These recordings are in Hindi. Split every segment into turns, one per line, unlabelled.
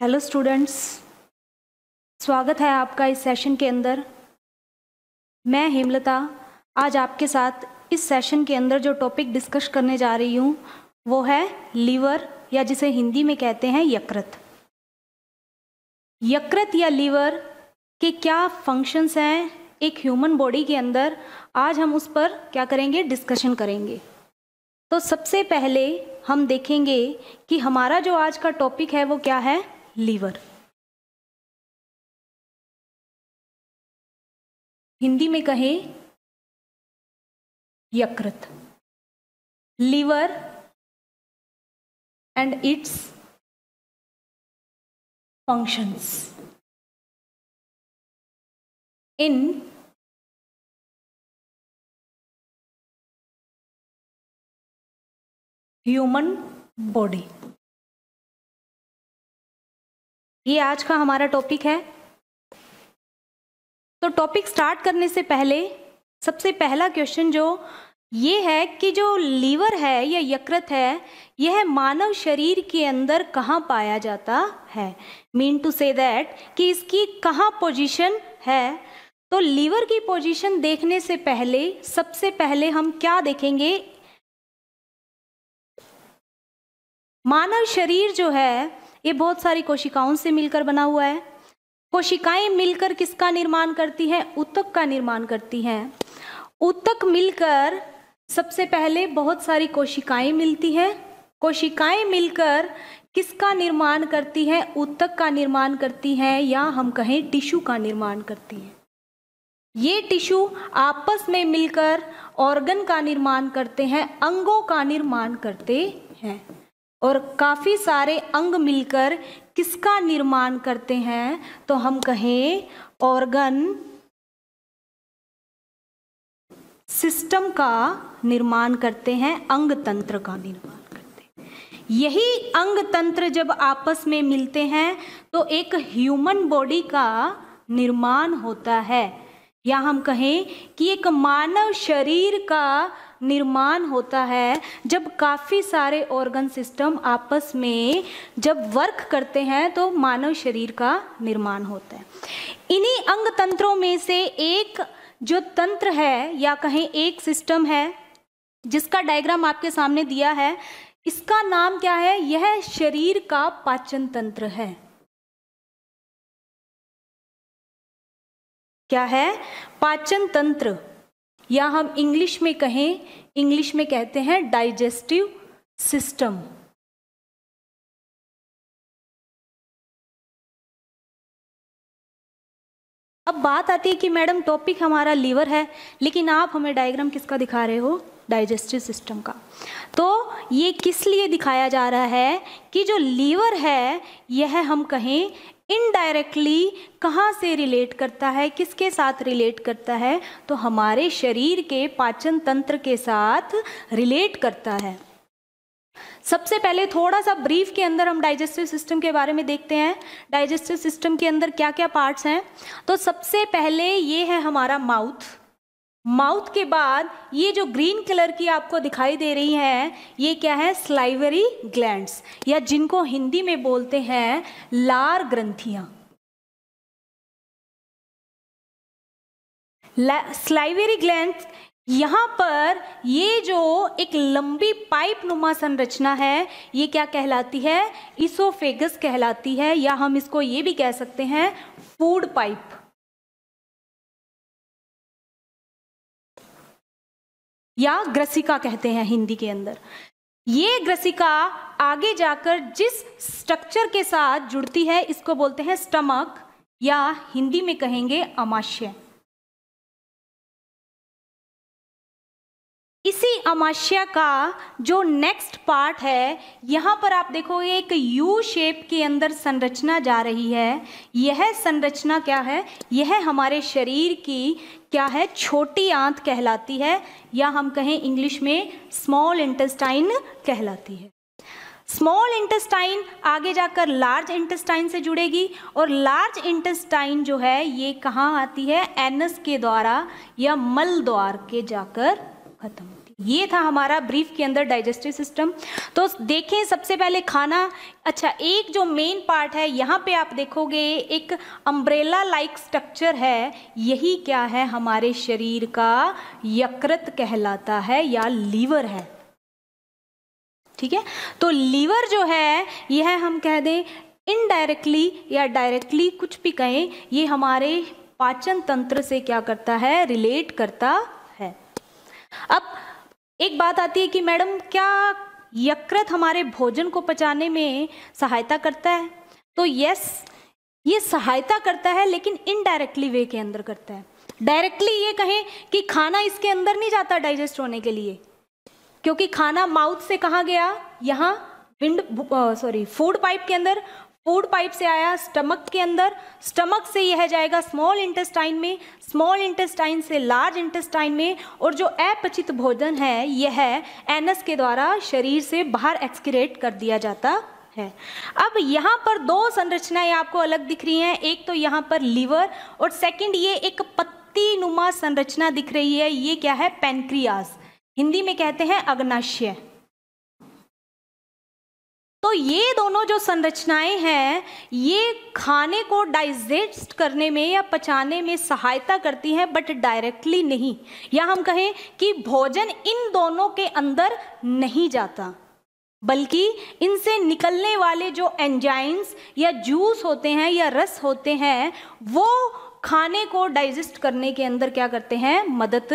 हेलो स्टूडेंट्स स्वागत है आपका इस सेशन के अंदर। मैं हेमलता, आज आपके साथ इस सेशन के अंदर जो टॉपिक डिस्कस करने जा रही हूँ, वो है लीवर या जिसे हिंदी में कहते हैं यकृत। यकृत या लीवर के क्या फ़ंक्शंस हैं एक ह्यूमन बॉडी के अंदर, आज हम उस पर क्या करेंगे? डिस्कशन करेंगे। तो सबसे पहले हम देखेंगे कि हमारा जो आज का टॉपिक है, वो क्या है? लीवर। हिंदी में कहें यकृत। Liver and its functions in human body ये आज का हमारा टॉपिक है। तो टॉपिक स्टार्ट करने से पहले, सबसे पहला क्वेश्चन जो, ये है कि जो लीवर है या यकृत है, यह मानव शरीर के अंदर कहाँ पाया जाता है? मीन टू से दैट कि इसकी कहाँ पोजीशन है? तो लीवर की पोजीशन देखने से पहले, सबसे पहले हम क्या देखेंगे? मानव शरीर जो है ये बहुत सारी कोशिकाओं से मिलकर बना हुआ है। कोशिकाएँ मिलकर किसका निर्माण करती हैं? उत्तक का निर्माण करती हैं। उत्तक मिलकर सबसे पहले बहुत सारी कोशिकाएँ मिलती हैं। कोशिकाएँ मिलकर किसका निर्माण करती हैं? उत्तक का निर्माण करती हैं या हम कहें टिश्यू का निर्माण करती हैं। ये टिश्यू आपस में मिलकर ऑर्गन का निर्माण करते हैं, अंगों का निर्माण करते हैं। और काफ़ी सारे अंग मिलकर किसका निर्माण करते हैं? तो हम कहें ऑर्गन सिस्टम का निर्माण करते हैं, अंग तंत्र का निर्माण करते हैं। यही अंग तंत्र जब आपस में मिलते हैं तो एक ह्यूमन बॉडी का निर्माण होता है। या हम कहें कि एक मानव शरीर का निर्माण होता है जब काफ़ी सारे ऑर्गन सिस्टम आपस में जब वर्क करते हैं तो मानव शरीर का निर्माण होता है। इन्हीं अंग तंत्रों में से एक जो तंत्र है या कहें एक सिस्टम है, जिसका डायग्राम आपके सामने दिया है, इसका नाम क्या है? यह शरीर का पाचन तंत्र है। क्या है? पाचन तंत्र। या हम इंग्लिश में कहें इंग्लिश में कहते हैं डाइजेस्टिव सिस्टम अब बात आती है कि मैडम टॉपिक हमारा लीवर है, लेकिन आप हमें डायग्राम किसका दिखा रहे हो? डाइजेस्टिव सिस्टम का। तो ये किस लिए दिखाया जा रहा है कि जो लीवर है, यह हम कहें इनडायरेक्टली कहाँ से रिलेट करता है, किसके साथ रिलेट करता है तो हमारे शरीर के पाचन तंत्र के साथ रिलेट करता है। सबसे पहले थोड़ा सा ब्रीफ के अंदर हम डाइजेस्टिव सिस्टम के बारे में देखते हैं। डाइजेस्टिव सिस्टम के अंदर क्या क्या पार्ट्स हैं? तो सबसे पहले ये है हमारा माउथ माउथ के बाद ये जो ग्रीन कलर की आपको दिखाई दे रही हैं, ये क्या है? स्लाइवरी ग्लैंड्स या जिनको हिंदी में बोलते हैं लार ग्रंथियाँ। स्लाइवरी ग्लैंड्स यहाँ पर ये जो एक लंबी पाइप नुमा संरचना है, ये क्या कहलाती है? इसोफेगस कहलाती है, या हम इसको ये भी कह सकते हैं फ़ूड पाइप या ग्रसिका कहते हैं हिंदी के अंदर। ये ग्रसिका आगे जाकर जिस स्ट्रक्चर के साथ जुड़ती है, इसको बोलते हैं स्टमक या हिंदी में कहेंगे अमाशय। इसी अमाशय का जो नेक्स्ट पार्ट है, यहाँ पर आप देखोगे एक यू शेप के अंदर संरचना जा रही है। यह संरचना क्या है? यह हमारे शरीर की क्या है? छोटी आंत कहलाती है, या हम कहें इंग्लिश में स्मॉल इंटेस्टाइन कहलाती है। स्मॉल इंटेस्टाइन आगे जाकर लार्ज इंटेस्टाइन से जुड़ेगी, और लार्ज इंटेस्टाइन जो है, ये कहाँ आती है? एनस के द्वारा, या मल द्वार के जाकर खत्म। ये था हमारा ब्रीफ के अंदर डाइजेस्टिव सिस्टम। तो देखें, सबसे पहले खाना। अच्छा एक जो मेन पार्ट है, यहाँ पे आप देखोगे, एक अम्ब्रेला लाइक स्ट्रक्चर है। यही क्या है? हमारे शरीर का यकृत कहलाता है या लीवर है। ठीक है? तो लीवर जो है, यह हम कह दें इनडायरेक्टली या डायरेक्टली कुछ भी कहें, ये हमारे पाचन तंत्र से क्या करता है? रिलेट करता है। अब एक बात आती है कि मैडम, क्या यकृत हमारे भोजन को पचाने में सहायता करता है? तो यस ये सहायता करता है, लेकिन इनडायरेक्टली वे के अंदर करता है। डायरेक्टली ये कहें कि खाना इसके अंदर नहीं जाता डाइजेस्ट होने के लिए। क्योंकि खाना माउथ से कहा गया? यहाँ विंड सॉरी फ़ूड पाइप के अंदर फ़ूड पाइप से आया, स्टमक के अंदर। स्टमक से यह जाएगा स्मॉल इंटेस्टाइन में। स्मॉल इंटेस्टाइन से लार्ज इंटेस्टाइन में। और जो अपचित भोजन है, यह एनस के द्वारा शरीर से बाहर एक्सक्रेट कर दिया जाता है। अब यहाँ पर दो संरचनाएँ आपको अलग दिख रही हैं। एक तो यहाँ पर लीवर और सेकंड ये एक पत्ती नुमा संरचना दिख रही है। ये क्या है? पेनक्रियास। हिंदी में कहते हैं अग्नाशय। तो ये दोनों जो संरचनाएँ हैं, ये खाने को डाइजेस्ट करने में या पचाने में सहायता करती हैं बट डायरेक्टली नहीं। या हम कहें कि भोजन इन दोनों के अंदर नहीं जाता, बल्कि इनसे निकलने वाले जो एंजाइम्स या जूस होते हैं या रस होते हैं, वो खाने को डाइजेस्ट करने के अंदर क्या करते हैं? मदद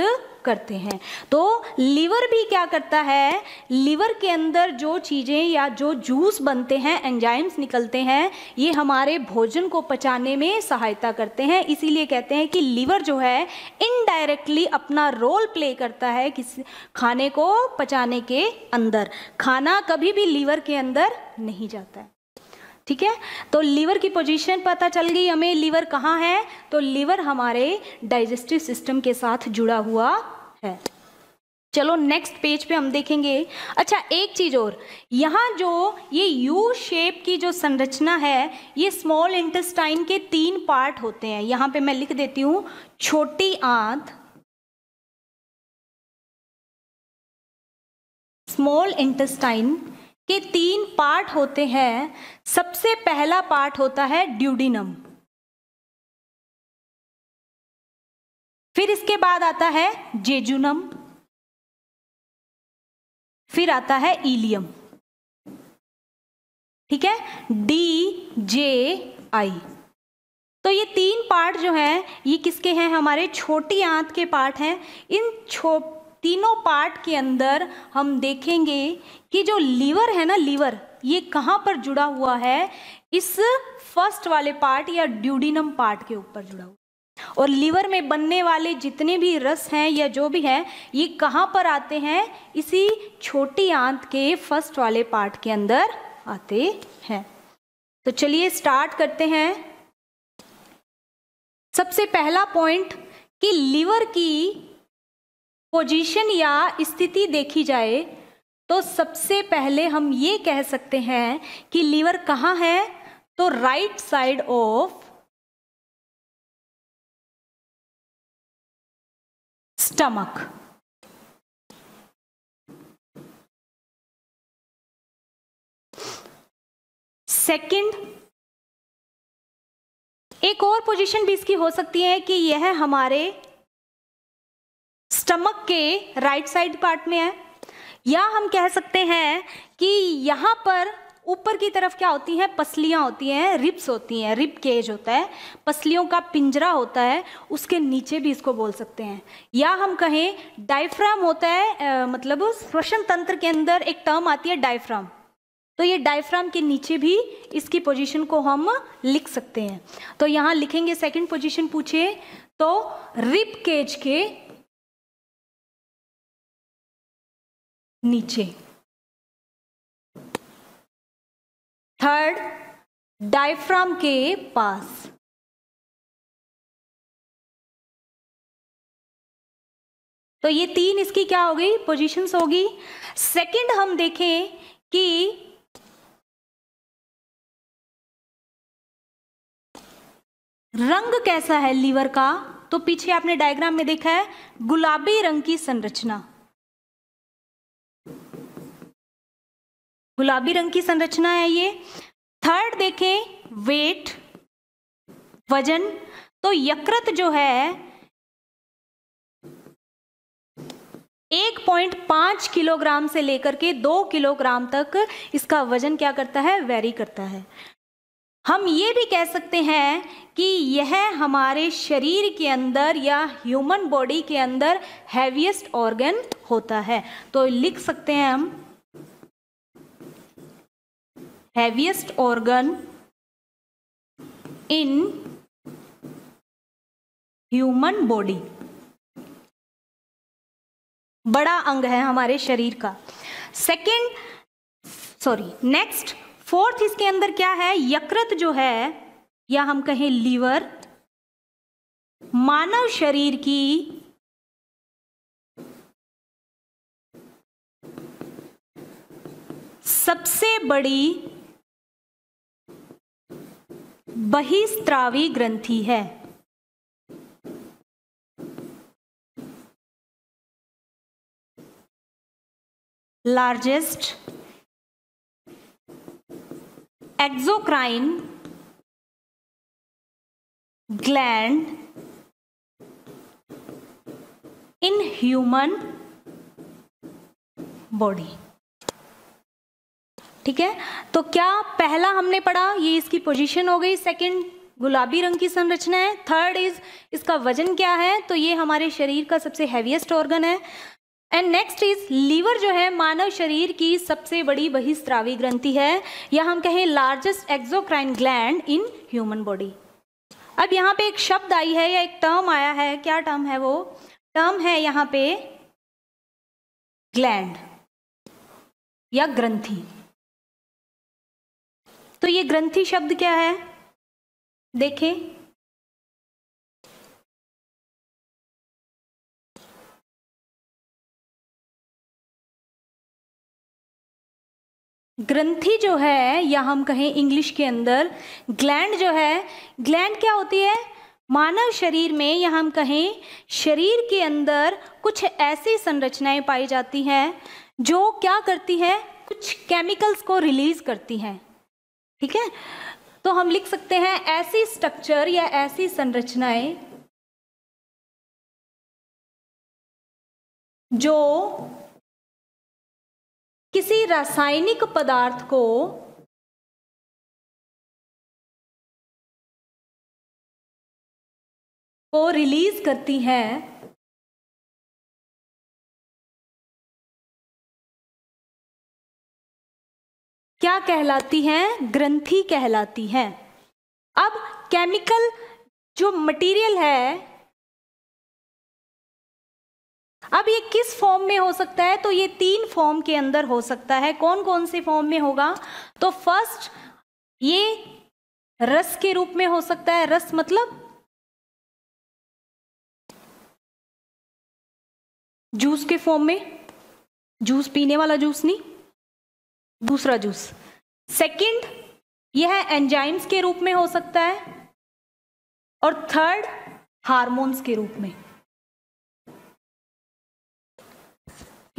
करते हैं। तो लीवर भी क्या करता है? लीवर के अंदर जो चीज़ें या जो जूस बनते हैं एंजाइम्स निकलते हैं, ये हमारे भोजन को पचाने में सहायता करते हैं। इसीलिए कहते हैं कि लीवर जो है इनडायरेक्टली अपना रोल प्ले करता है किस खाने को पचाने के अंदर। खाना कभी भी लीवर के अंदर नहीं जाता है। ठीक है? तो लीवर की पोजीशन पता चल गई हमें, लीवर कहाँ है? तो लीवर हमारे डाइजेस्टिव सिस्टम के साथ जुड़ा हुआ है। चलो नेक्स्ट पेज पे हम देखेंगे। अच्छा एक चीज़ और। यहाँ जो ये यू शेप की जो संरचना है, ये स्मॉल इंटेस्टाइन के तीन पार्ट होते हैं। यहाँ पे मैं लिख देती हूँ, छोटी आंत स्मॉल इंटेस्टाइन के तीन पार्ट होते हैं। सबसे पहला पार्ट होता है ड्यूडिनम। फिर इसके बाद आता है जेजुनम। फिर आता है इलियम। ठीक है? D, J, I. तो ये तीन पार्ट जो हैं, ये किसके हैं? हमारे छोटी आंत के पार्ट हैं। इन छो तीनों पार्ट के अंदर हम देखेंगे कि जो लीवर है ना, लीवर, ये कहाँ पर जुड़ा हुआ है? इस फ़र्स्ट वाले पार्ट या ड्यूडिनम पार्ट के ऊपर जुड़ा हुआ और लीवर में बनने वाले जितने भी रस हैं या जो भी हैं, ये कहाँ पर आते हैं? इसी छोटी आंत के फ़र्स्ट वाले पार्ट के अंदर आते हैं। तो चलिए स्टार्ट करते हैं। सबसे पहला पॉइंट कि लीवर की पोजीशन या स्थिति देखी जाए तो सबसे पहले हम ये कह सकते हैं कि लीवर कहाँ है? तो right side of stomach second एक और पोजीशन भी इसकी हो सकती है कि यह हमारे स्टमक के राइट साइड पार्ट में है। या हम कह सकते हैं कि यहाँ पर ऊपर की तरफ़ क्या होती हैं? पसलियाँ होती हैं रिप्स होती हैं रिप केज होता है। पसलियों का पिंजरा होता है उसके नीचे भी इसको बोल सकते हैं। या हम कहें डायफ्राम होता है आ, मतलब श्वसन तंत्र के अंदर एक टर्म आती है डायफ्राम तो ये डायफ्राम के नीचे भी इसकी पोजीशन को हम लिख सकते हैं। तो यहाँ लिखेंगे सेकंड पोजीशन पूछे तो रिप केज के नीचे। थर्ड डायफ्राम के पास। तो ये तीन इसकी क्या हो गई? पोजीशंस होगी सेकंड हम देखें कि रंग कैसा है लीवर का? तो पीछे आपने डायग्राम में देखा है, गुलाबी रंग की संरचना। गुलाबी रंग की संरचना है ये। थर्ड देखें, वेट, वज़न। तो यकृत जो है 1.5 किलोग्राम से लेकर के 2 किलोग्राम तक इसका वज़न क्या करता है? वेरी करता है। हम ये भी कह सकते हैं कि यह हमारे शरीर के अंदर या ह्यूमन बॉडी के अंदर हैवीएस्ट ऑर्गन होता है। तो लिख सकते हैं हम। Heaviest organ in human body बड़ा अंग है हमारे शरीर का। सेकंड सॉरी नेक्स्ट फोर्थ इसके अंदर क्या है? यकृत जो है, या हम कहें लीवर मानव शरीर की सबसे बड़ी बहिस्त्रावी ग्रंथि है। Largest exocrine gland in human body ठीक है? तो क्या पहला हमने पढ़ा, ये इसकी पोजीशन हो गई। सेकंड गुलाबी रंग की संरचना है। थर्ड इज़ इसका वज़न क्या है? तो ये हमारे शरीर का सबसे हैवीएस्ट ऑर्गन है। एंड नेक्स्ट इज़ लीवर जो है, मानव शरीर की सबसे बड़ी बहिस्त्रावी ग्रंथि है। या हम कहें largest exocrine gland in human body अब यहाँ पे एक शब्द आई है या एक टर्म आया है। क्या टर्म है वो? टर्म है यहाँ पे ग्लैंड या ग्रंथि। तो ये ग्रंथि शब्द क्या है? देखें। ग्रंथि जो है, या हम कहें इंग्लिश के अंदर, ग्लैंड जो है, ग्लैंड क्या होती है? मानव शरीर में, या हम कहें शरीर के अंदर कुछ ऐसी संरचनाएँ पाई जाती हैं, जो क्या करती है? कुछ केमिकल्स को रिलीज़ करती हैं। ठीक है? तो हम लिख सकते हैं ऐसी स्ट्रक्चर या ऐसी संरचनाएँ जो किसी रासायनिक पदार्थ को को रिलीज़ करती है क्या कहलाती हैं? ग्रंथि कहलाती हैं। अब केमिकल जो मटेरियल है, अब ये किस फॉर्म में हो सकता है? तो ये तीन फॉर्म के अंदर हो सकता है। कौन कौन से फॉर्म में होगा? तो फ़र्स्ट ये रस के रूप में हो सकता है। रस मतलब जूस के फॉर्म में। जूस पीने वाला जूस नहीं। दूसरा जूस। सेकंड यह एंजाइम्स के रूप में हो सकता है। और थर्ड हार्मोन्स के रूप में।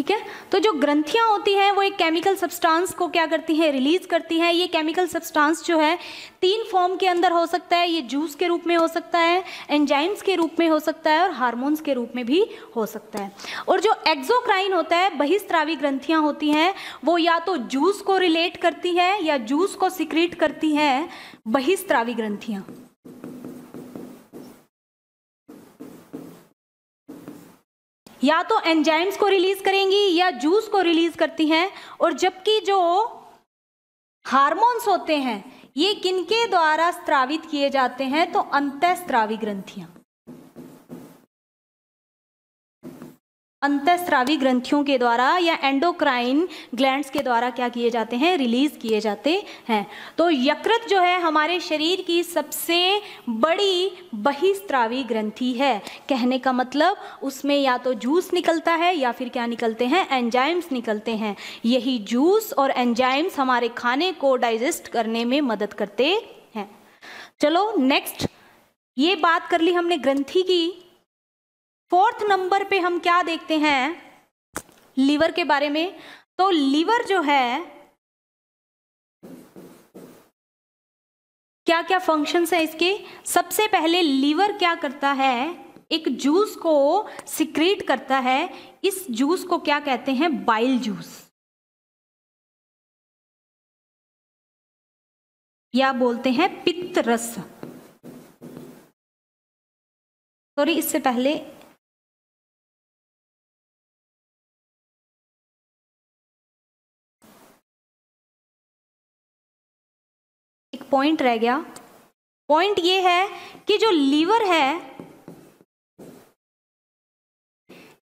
ठीक है? तो जो ग्रंथियाँ होती हैं, वो एक केमिकल सब्सटेंस को क्या करती हैं? रिलीज़ करती हैं। ये केमिकल सब्सटेंस जो है, तीन फॉर्म के अंदर हो सकता है। ये जूस के रूप में हो सकता है एंजाइम्स के रूप में हो सकता है और हार्मोन्स के रूप में भी हो सकता है। और जो एक्जोक्राइन होता है बहिस्त्रावी ग्रंथियाँ होती हैं, वो या तो जूस को रिलेट करती है या जूस को सिक्रीट करती हैं बहिस्त्रावी ग्रंथियाँ। या तो एंजाइम्स को रिलीज़ करेंगी या जूस को रिलीज़ करती हैं, और जबकि जो हार्मोन्स होते हैं, ये किनके द्वारा स्त्रावित किए जाते हैं? तो अंतस्त्रावी ग्रंथियाँ। अंतस्त्रावी ग्रंथियों के द्वारा या एंडोक्राइन ग्लैंड्स के द्वारा क्या किए जाते हैं? रिलीज़ किए जाते हैं। तो यकृत जो है हमारे शरीर की सबसे बड़ी बहिस्त्रावी ग्रंथि है। कहने का मतलब उसमें या तो जूस निकलता है या फिर क्या निकलते हैं? एंजाइम्स निकलते हैं। यही जूस और एंजाइम्स हमारे खाने को डाइजेस्ट करने में मदद करते हैं। चलो नेक्स्ट ये बात कर ली हमने ग्रंथि की। फोर्थ नंबर पे हम क्या देखते हैं? लीवर के बारे में। तो लीवर जो है क्या क्या फ़ंक्शंस है इसके? सबसे पहले लीवर क्या करता है? एक जूस को सिक्रेट करता है। इस जूस को क्या कहते हैं? बाइल जूस या बोलते हैं पित्त रस। सॉरी इससे पहले पॉइंट रह गया। पॉइंट ये है कि जो लीवर है,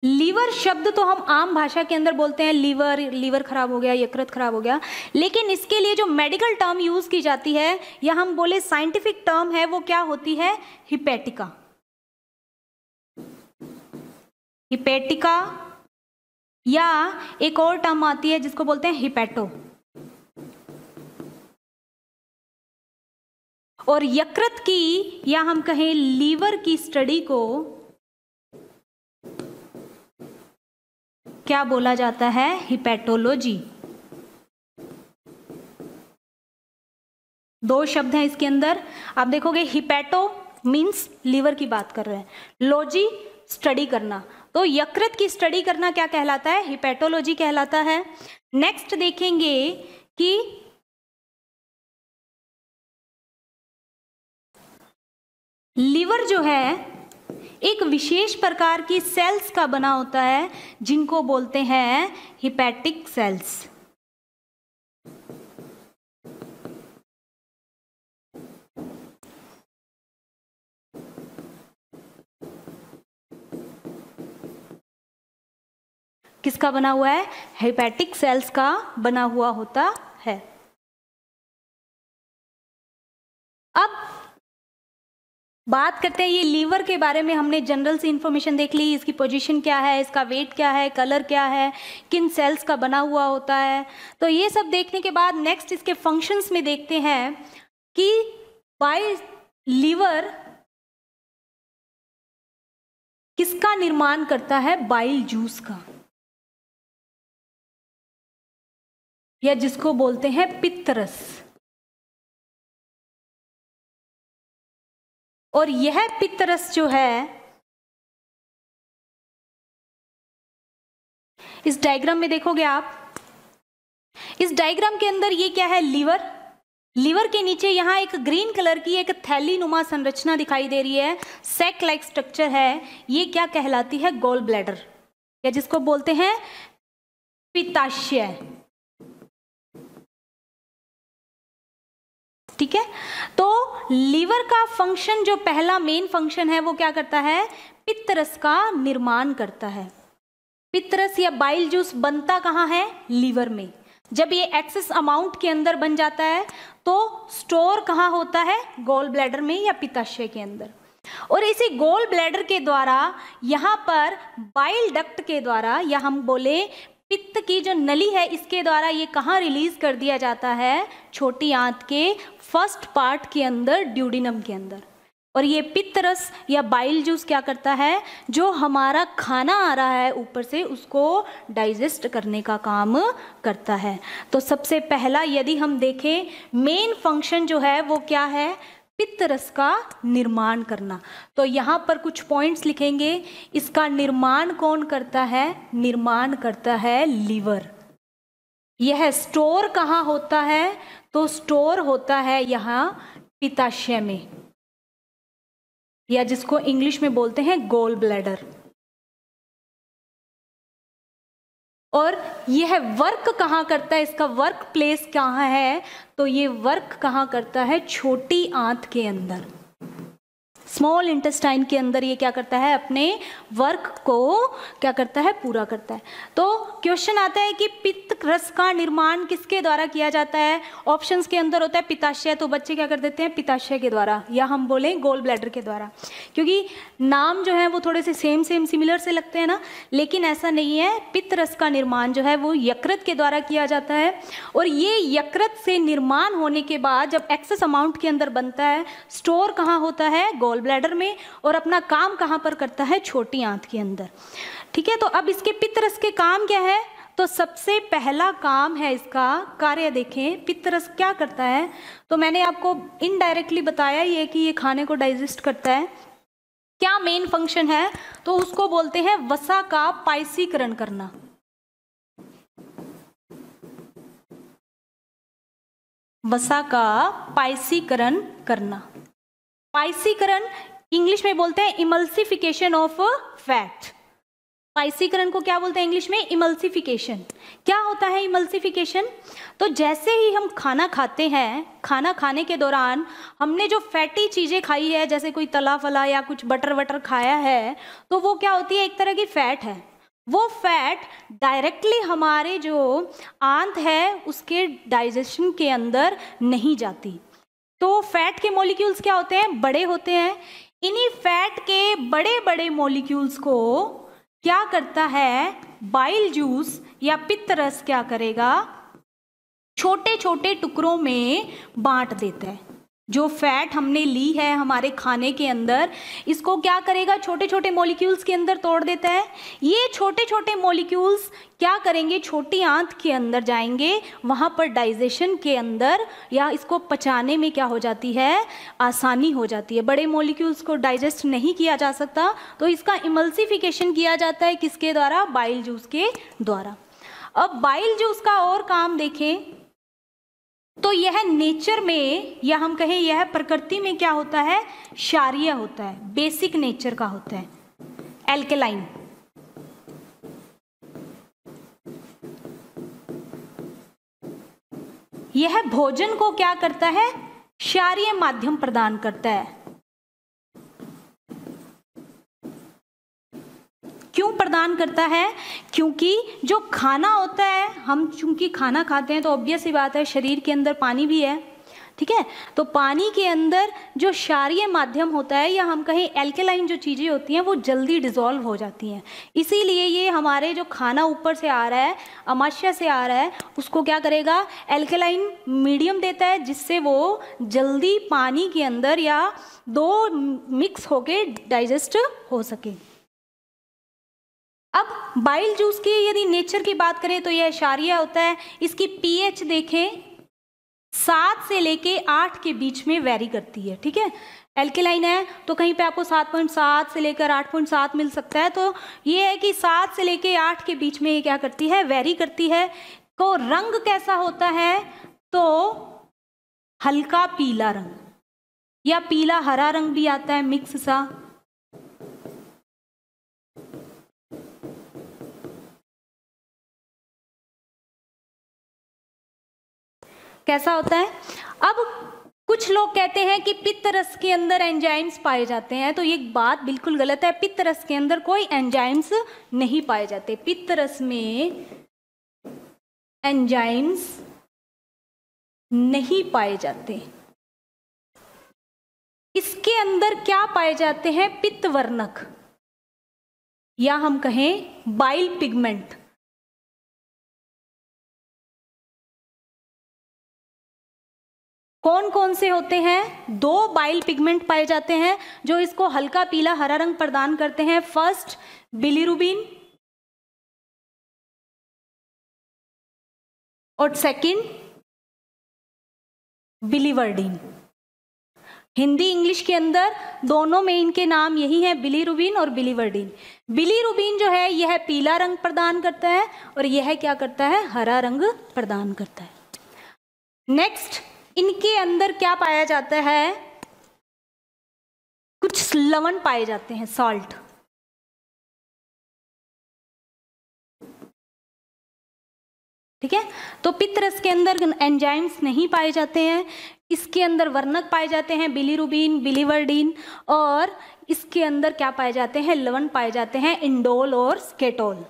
लीवर शब्द तो हम आम भाषा के अंदर बोलते हैं, लीवर लीवर खराब हो गया, यकृत खराब हो गया। लेकिन इसके लिए जो मेडिकल टर्म यूज़ की जाती है, या हम बोले साइंटिफिक टर्म है, वो क्या होती है? हिपेटिका। हिपेटिका या एक और टर्म आती है जिसको बोलते हैं हिपेटो। और यकृत की, या हम कहें लीवर की स्टडी को, क्या बोला जाता है? हिपेटोलॉजी। दो शब्द हैं इसके अंदर। आप देखोगे हिपेटो मींस लीवर की बात कर रहे हैं। लॉजी, स्टडी करना। तो यकृत की स्टडी करना क्या कहलाता है? हिपेटोलॉजी कहलाता है। नेक्स्ट देखेंगे कि लीवर जो है, एक विशेष प्रकार की सेल्स का बना होता है, जिनको बोलते हैं हिपैटिक सेल्स किसका बना हुआ है? हिपैटिक सेल्स का बना हुआ होता है। अब बात करते हैं, ये लीवर के बारे में हमने जनरल से इंफॉर्मेशन देख ली, इसकी पोजीशन क्या है, इसका वेट क्या है कलर क्या है, किन सेल्स का बना हुआ होता है। तो ये सब देखने के बाद नेक्स्ट इसके फ़ंक्शंस में देखते हैं कि बाय लीवर किसका निर्माण करता है बाइल जूस का। या जिसको बोलते हैं पित्तरस। और यह पितरस जो है, इस डायग्राम में देखोगे आप, इस डायग्राम के अंदर ये क्या है लीवर लीवर के नीचे यहाँ एक ग्रीन कलर की एक थैली नुमा संरचना दिखाई दे रही है। सेक लाइक स्ट्रक्चर है। ये क्या कहलाती है? गोल ब्लैडर या जिसको बोलते हैं पिताशय ठीक है? तो लीवर का फ़ंक्शन जो पहला मेन फ़ंक्शन है, वो क्या करता है? पित्तरस का निर्माण करता है। पित्तरस या बाइल जूस बनता कहाँ है? लीवर में। जब ये एक्सेस अमाउंट के अंदर बन जाता है तो स्टोर कहाँ होता है? गोल ब्लैडर में या पिताशय के अंदर। और इसी गोल ब्लैडर के द्वारा, यहाँ पर बाइल डक्ट के द्वारा, या हम बोले पित्त की जो नली है, इसके द्वारा ये कहाँ रिलीज़ कर दिया जाता है? छोटी आंत के फ़र्स्ट पार्ट के अंदर ड्यूडिनम के अंदर। और ये पित्त रस या बाइल जूस क्या करता है? जो हमारा खाना आ रहा है ऊपर से, उसको डाइजेस्ट करने का काम करता है। तो सबसे पहला यदि हम देखें मेन फ़ंक्शन जो है, वो क्या है? पित्त रस का निर्माण करना। तो यहाँ पर कुछ पॉइंट्स लिखेंगे। इसका निर्माण कौन करता है? निर्माण करता है लीवर। यह स्टोर कहाँ होता है? तो स्टोर होता है यहाँ पिताशय में, या जिसको इंग्लिश में बोलते हैं गोल ब्लैडर और यह वर्क कहाँ करता है? इसका वर्क प्लेस कहाँ है? तो ये वर्क कहाँ करता है? छोटी आंत के अंदर। स्मॉल इंटेस्टाइन के अंदर ये क्या करता है, अपने वर्क को क्या करता है, पूरा करता है। तो क्वेश्चन आता है कि पित्त रस का निर्माण किसके द्वारा किया जाता है? ऑप्शंस के अंदर होता है पिताशय तो बच्चे क्या कर देते हैं, पिताशय के द्वारा, या हम बोलें गोल ब्लैडर के द्वारा। क्योंकि नाम जो है वो थोड़े से सेम सेम सिमिलर से लगते हैं ना, लेकिन ऐसा नहीं है पित्त रस का निर्माण जो है वो यकृत के द्वारा किया जाता है। और ये यकृत से निर्माण होने के बाद जब एक्सेस अमाउंट के अंदर बनता है स्टोर कहाँ होता है? गोल गॉल ब्लैडर में और अपना काम कहाँ पर करता है? छोटी आंत के अंदर। ठीक है? तो अब इसके पितरस के काम क्या है? तो सबसे पहला काम है इसका कार्य देखें। पित्तरस क्या करता है? तो मैंने आपको इनडायरेक्टली बताया ये कि ये खाने को डाइजेस्ट करता है। क्या मेन फ़ंक्शन है? तो उसको बोलते हैं वसा का पाइसीकरण करना। वसा का पाइसीकरण करना। पाइसीकरण इंग्लिश में बोलते हैं इमल्सिफिकेशन ऑफ़ फैट। स्पाइसीकरण को क्या बोलते हैं इंग्लिश में? इमल्सिफिकेशन। क्या होता है इमल्सिफिकेशन? तो जैसे ही हम खाना खाते हैं, खाना खाने के दौरान हमने जो फैटी चीज़ें खाई है, जैसे कोई तला फला या कुछ बटर वटर खाया है तो वो क्या होती है? एक तरह की फैट है। वो फैट डायरेक्टली हमारे जो आंत है, उसके डाइजेशन के अंदर नहीं जाती। तो फैट के मॉलिक्यूल्स क्या होते हैं? बड़े होते हैं। इन्हीं फैट के बड़े बड़े मॉलिक्यूल्स को क्या करता है? बाइल जूस या पित्त रस क्या करेगा? छोटे छोटे टुकड़ों में बांट देता है। जो फैट हमने ली है हमारे खाने के अंदर, इसको क्या करेगा? छोटे छोटे मॉलिक्यूल्स के अंदर तोड़ देता है। ये छोटे छोटे मॉलिक्यूल्स क्या करेंगे? छोटी आंत के अंदर जाएँगे, वहाँ पर डाइजेशन के अंदर, या इसको पचाने में क्या हो जाती है? आसानी हो जाती है। बड़े मॉलिक्यूल्स को डाइजेस्ट नहीं किया जा सकता तो इसका इमल्सिफिकेशन किया जाता है किसके द्वारा? बाइल जूस के द्वारा। अब बाइल जूस का और काम देखें। तो यह नेचर में, या हम कहें यह प्रकृति में क्या होता है? क्षारीय होता है बेसिक नेचर का होता है एल्केलाइन यह भोजन को क्या करता है? क्षारीय माध्यम प्रदान करता है क्यों प्रदान करता है, क्योंकि जो खाना होता है, हम चूँकि खाना खाते हैं तो ऑब्वियस ही बात है, शरीर के अंदर पानी भी है, ठीक है? तो पानी के अंदर जो क्षारीय माध्यम होता है, या हम कहें एल्केलाइन जो चीज़ें होती हैं, वो जल्दी डिजोल्व हो जाती हैं। इसीलिए ये हमारे जो खाना ऊपर से आ रहा है अमाशय से आ रहा है, उसको क्या करेगा? एल्केलाइन मीडियम देता है, जिससे वो जल्दी पानी के अंदर या दो मिक्स होके डाइजेस्ट हो सके। अब बाइल जूस की यदि नेचर की बात करें तो यह शारिया होता है। इसकी पीएच देखें, सात से लेके आठ के बीच में वेरी करती है, ठीक है? एल्केलाइन है तो कहीं पे आपको सात पॉइंट सात से लेकर आठ पॉइंट सात मिल सकता है। तो ये है कि सात से लेके आठ के बीच में ये क्या करती है? वेरी करती है। तो रंग कैसा होता है? तो हल्का पीला रंग, या पीला हरा रंग भी आता है मिक्स सा। कैसा होता है? अब कुछ लोग कहते हैं कि पित्त रस के अंदर एंजाइम्स पाए जाते हैं तो ये बात बिल्कुल गलत है। पित्त रस के अंदर कोई एंजाइम्स नहीं पाए जाते। पित्त रस में एंजाइम्स नहीं पाए जाते। इसके अंदर क्या पाए जाते हैं? पित्त वर्णक या हम कहें बाइल पिगमेंट। कौन कौन से होते हैं? दो बाइल पिगमेंट पाए जाते हैं, जो इसको हल्का पीला हरा रंग प्रदान करते हैं। फ़र्स्ट बिलीरुबिन और सेकंड बिलीवर्डिन हिंदी इंग्लिश के अंदर दोनों में इनके नाम यही है बिलीरुबिन और बिलीवर्डिन बिलीरुबिन जो है, यह पीला रंग प्रदान करता है और यह क्या करता है? हरा रंग प्रदान करता है। नेक्स्ट इनके अंदर क्या पाया जाता है? कुछ लवण पाए जाते हैं सॉल्ट ठीक है? तो पित्रस के अंदर एंजाइम्स नहीं पाए जाते हैं, इसके अंदर वर्णक पाए जाते हैं बिलीरुबिन बिलीवर्डिन और इसके अंदर क्या पाए जाते हैं? लवण पाए जाते हैं इंडोल और स्केटोल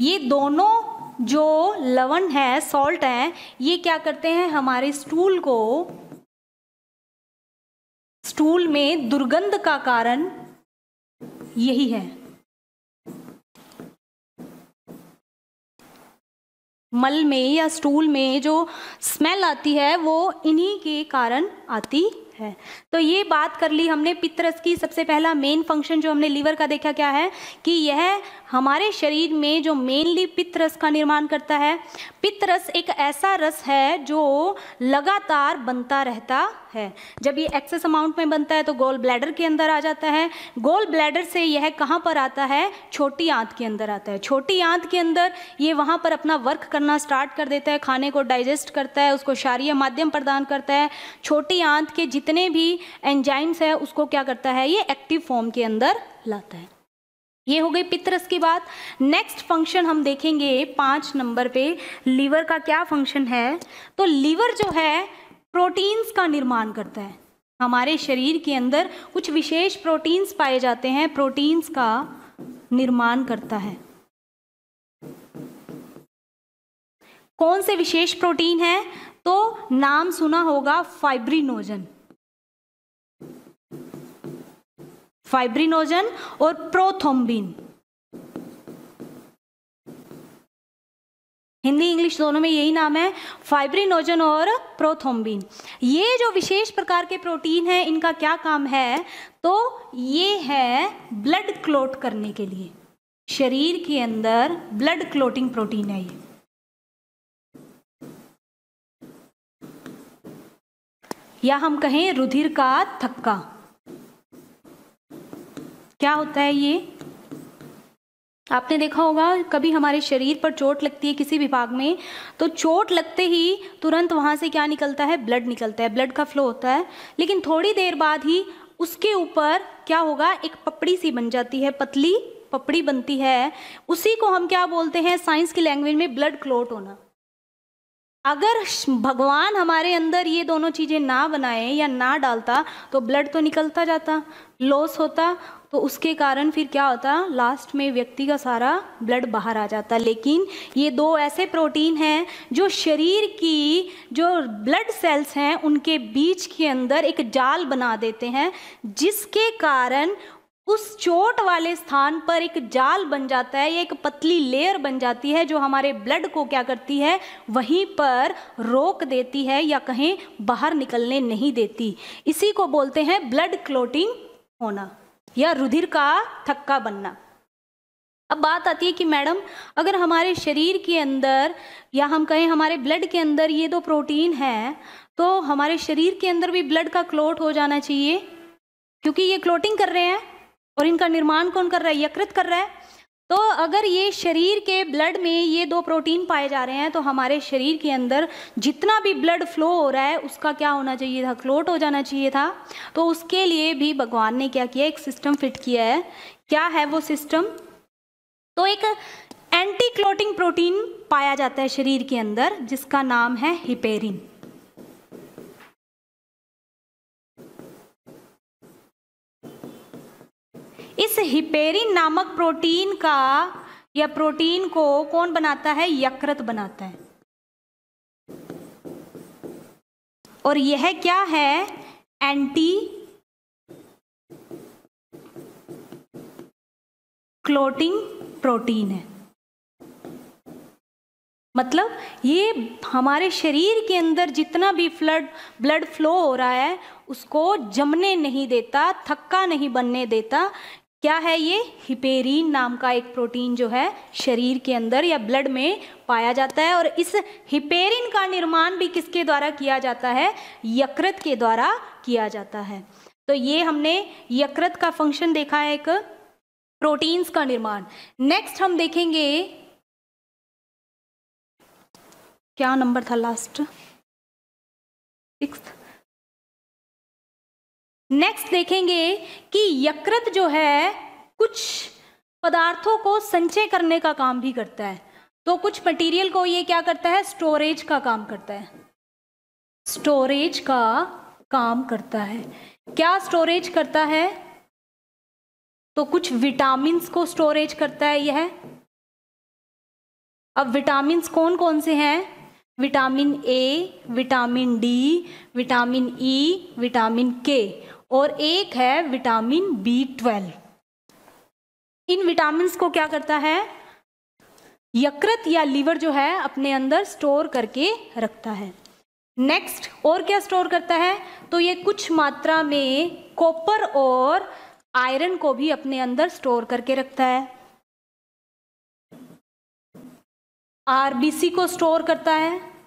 ये दोनों जो लवण है सॉल्ट है, ये क्या करते हैं? हमारे स्टूल को स्टूल में दुर्गंध का कारण यही है। मल में या स्टूल में जो स्मेल आती है, वो इन्हीं के कारण आती है। तो ये बात कर ली हमने पित्तरस की। सबसे पहला मेन फ़ंक्शन जो हमने लीवर का देखा क्या है कि यह हमारे शरीर में जो मेनली पित्तरस का निर्माण करता है। पित्तरस एक ऐसा रस है जो लगातार बनता रहता है। जब ये एक्सेस अमाउंट में बनता है तो गोल ब्लैडर के अंदर आ जाता है। गोल ब्लैडर से यह कहाँ पर आता है? छोटी आंत के अंदर आता है। छोटी आंत के अंदर ये वहाँ पर अपना वर्क करना स्टार्ट कर देता है, खाने को डाइजेस्ट करता है, उसको क्षारीय माध्यम प्रदान करता है। छोटी आंत के जितने भी एंजाइम्स है, उसको क्या करता है, ये एक्टिव फॉर्म के अंदर लाता है। ये हो गई पित्रस की बात। नेक्स्ट फ़ंक्शन हम देखेंगे पाँच नंबर पे। लीवर का क्या फ़ंक्शन है? तो लीवर जो है प्रोटीन्स का निर्माण करता है। हमारे शरीर के अंदर कुछ विशेष प्रोटीन्स पाए जाते हैं प्रोटीन्स का निर्माण करता है। कौन से विशेष प्रोटीन है? तो नाम सुना होगा फाइब्रिनोजन फाइब्रिनोजन और प्रोथोम्बिन हिंदी, इंग्लिश दोनों में यही नाम है फाइब्रिनोजन और प्रोथोम्बिन ये जो विशेष प्रकार के प्रोटीन है, इनका क्या काम है? तो ये है ब्लड क्लोट करने के लिए. शरीर के अंदर ब्लड क्लोटिंग प्रोटीन है ये. या हम कहें रुधिर का थक्का. क्या होता है ये? आपने देखा होगा, कभी हमारे शरीर पर चोट लगती है किसी विभाग में तो चोट लगते ही तुरंत वहाँ से क्या निकलता है? ब्लड निकलता है, ब्लड का फ्लो होता है। लेकिन थोड़ी देर बाद ही उसके ऊपर क्या होगा? एक पपड़ी सी बन जाती है, पतली पपड़ी बनती है। उसी को हम क्या बोलते हैं? साइंस की लैंग्वेज में ब्लड क्लोट होना। अगर भगवान हमारे अंदर ये दोनों चीज़ें ना बनाए या ना डालता तो ब्लड तो निकलता जाता, लॉस होता तो उसके कारण फिर क्या होता लास्ट में व्यक्ति का सारा ब्लड बाहर आ जाता। लेकिन ये दो ऐसे प्रोटीन हैं जो शरीर की जो ब्लड सेल्स हैं, उनके बीच के अंदर एक जाल बना देते हैं, जिसके कारण उस चोट वाले स्थान पर एक जाल बन जाता है, या एक पतली लेयर बन जाती है, जो हमारे ब्लड को क्या करती है, वहीं पर रोक देती है, या कहीं बाहर निकलने नहीं देती। इसी को बोलते हैं ब्लड क्लोटिंग होना। या रुधिर का थक्का बनना। अब बात आती है कि मैडम, अगर हमारे शरीर के अंदर या हम कहें हमारे ब्लड के अंदर ये दो प्रोटीन है तो हमारे शरीर के अंदर भी ब्लड का क्लोट हो जाना चाहिए, क्योंकि ये क्लोटिंग कर रहे हैं और इनका निर्माण कौन कर रहा है? यकृत कर रहा है। तो अगर ये शरीर के ब्लड में ये दो प्रोटीन पाए जा रहे हैं तो हमारे शरीर के अंदर जितना भी ब्लड फ्लो हो रहा है, उसका क्या होना चाहिए था? क्लोट हो जाना चाहिए था। तो उसके लिए भी भगवान ने क्या किया? एक सिस्टम फिट किया है। क्या है वो सिस्टम तो एक एंटी क्लोटिंग प्रोटीन पाया जाता है शरीर के अंदर, जिसका नाम है हिपेरिन इस हिपेरिन नामक प्रोटीन का या प्रोटीन को कौन बनाता है? यकृत बनाता है। और यह क्या है? एंटी क्लोटिंग प्रोटीन है। मतलब ये हमारे शरीर के अंदर जितना भी फ्लड, ब्लड फ्लो हो रहा है, उसको जमने नहीं देता, थक्का नहीं बनने देता क्या है ये? हिपेरिन नाम का एक प्रोटीन जो है, शरीर के अंदर या ब्लड में पाया जाता है और इस हिपेरिन का निर्माण भी किसके द्वारा किया जाता है? यकृत के द्वारा किया जाता है। तो ये हमने यकृत का फ़ंक्शन देखा है एक प्रोटीन्स का निर्माण। नेक्स्ट हम देखेंगे, क्या नंबर था लास्ट सिक्स नेक्स्ट देखेंगे कि यकृत जो है, कुछ पदार्थों को संचय करने का काम भी करता है। तो कुछ मटेरियल को ये क्या करता है? स्टोरेज का काम करता है। स्टोरेज का काम करता है। क्या स्टोरेज करता है? तो कुछ विटामिन को स्टोरेज करता है यह। अब विटामिन कौन कौन से हैं? Vitamin A vitamin D vitamin E vitamin K और एक है विटामिन बी ट्वेल्व। इन विटामिन को क्या करता है? यकृत या लीवर जो है, अपने अंदर स्टोर करके रखता है। नेक्स्ट, और क्या स्टोर करता है? तो ये कुछ मात्रा में कॉपर और आयरन को भी अपने अंदर स्टोर करके रखता है। आरबीसी को स्टोर करता है।